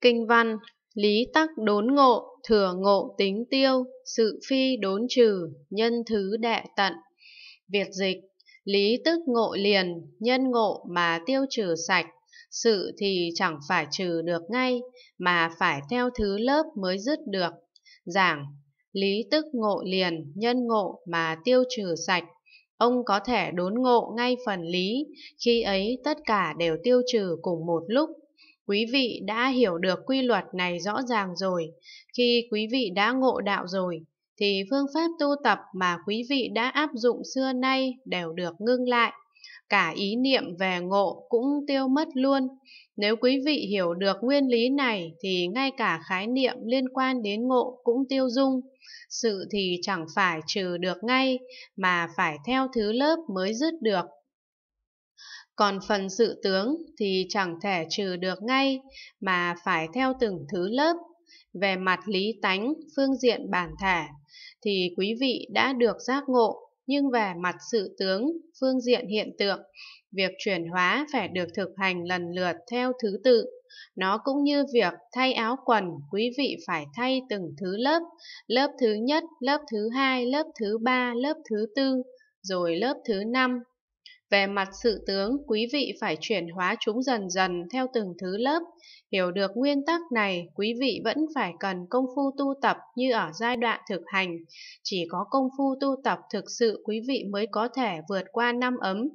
Kinh văn, lý tắc đốn ngộ, thừa ngộ tính tiêu, sự phi đốn trừ, nhân thứ đệ tận. Việt dịch, lý tức ngộ liền, nhân ngộ mà tiêu trừ sạch, sự thì chẳng phải trừ được ngay, mà phải theo thứ lớp mới dứt được. Giảng, lý tức ngộ liền, nhân ngộ mà tiêu trừ sạch, ông có thể đốn ngộ ngay phần lý, khi ấy tất cả đều tiêu trừ cùng một lúc. Quý vị đã hiểu được quy luật này rõ ràng rồi. Khi quý vị đã ngộ đạo rồi, thì phương pháp tu tập mà quý vị đã áp dụng xưa nay đều được ngưng lại. Cả ý niệm về ngộ cũng tiêu mất luôn. Nếu quý vị hiểu được nguyên lý này thì ngay cả khái niệm liên quan đến ngộ cũng tiêu dung. Sự thì chẳng phải trừ được ngay mà phải theo thứ lớp mới dứt được. Còn phần sự tướng thì chẳng thể trừ được ngay mà phải theo từng thứ lớp. Về mặt lý tánh, phương diện bản thể thì quý vị đã được giác ngộ, nhưng về mặt sự tướng, phương diện hiện tượng, việc chuyển hóa phải được thực hành lần lượt theo thứ tự. Nó cũng như việc thay áo quần, quý vị phải thay từng thứ lớp, lớp thứ nhất, lớp thứ hai, lớp thứ ba, lớp thứ tư, rồi lớp thứ năm, về mặt sự tướng, quý vị phải chuyển hóa chúng dần dần theo từng thứ lớp. Hiểu được nguyên tắc này, quý vị vẫn phải cần công phu tu tập như ở giai đoạn thực hành. Chỉ có công phu tu tập thực sự quý vị mới có thể vượt qua năm ấm.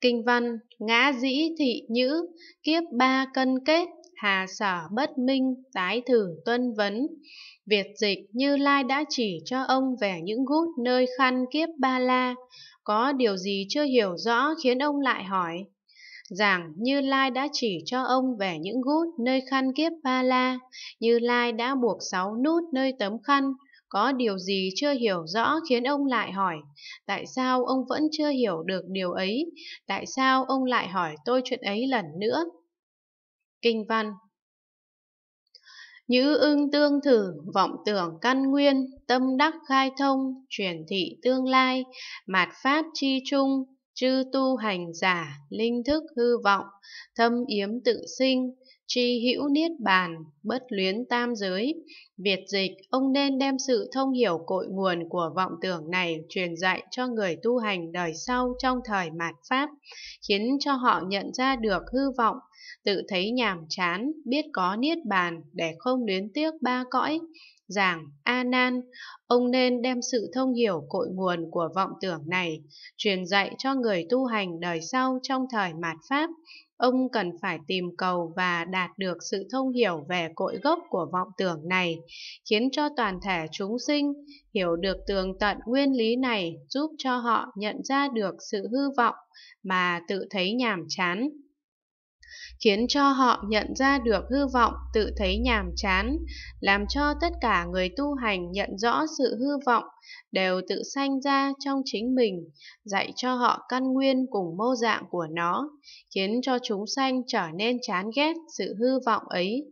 Kinh văn, ngã dĩ thị nhữ, kiếp ba cân kết, hà sở bất minh, tái thử tuân vấn. Việt dịch Như Lai đã chỉ cho ông về những gút nơi khăn kiếp ba la, có điều gì chưa hiểu rõ khiến ông lại hỏi? Giảng Như Lai đã chỉ cho ông về những gút nơi khăn kiếp ba la, Như Lai đã buộc sáu nút nơi tấm khăn, có điều gì chưa hiểu rõ khiến ông lại hỏi, tại sao ông vẫn chưa hiểu được điều ấy, tại sao ông lại hỏi tôi chuyện ấy lần nữa? Kinh văn. Như ưng tương thử, vọng tưởng căn nguyên, tâm đắc khai thông, truyền thị tương lai, mạt pháp chi trung, chư tu hành giả, linh thức hư vọng, thâm yếm tự sinh, tri hữu niết bàn, bất luyến tam giới. Việt dịch, ông nên đem sự thông hiểu cội nguồn của vọng tưởng này truyền dạy cho người tu hành đời sau trong thời mạt Pháp, khiến cho họ nhận ra được hư vọng, tự thấy nhàm chán, biết có niết bàn để không luyến tiếc ba cõi. Giảng A Nan, ông nên đem sự thông hiểu cội nguồn của vọng tưởng này truyền dạy cho người tu hành đời sau trong thời mạt Pháp. Ông cần phải tìm cầu và đạt được sự thông hiểu về cội gốc của vọng tưởng này, khiến cho toàn thể chúng sinh hiểu được tường tận nguyên lý này, giúp cho họ nhận ra được sự hư vọng mà tự thấy nhàm chán khiến cho họ nhận ra được hư vọng, tự thấy nhàm chán, làm cho tất cả người tu hành nhận rõ sự hư vọng đều tự sanh ra trong chính mình, dạy cho họ căn nguyên cùng mô dạng của nó, khiến cho chúng sanh trở nên chán ghét sự hư vọng ấy.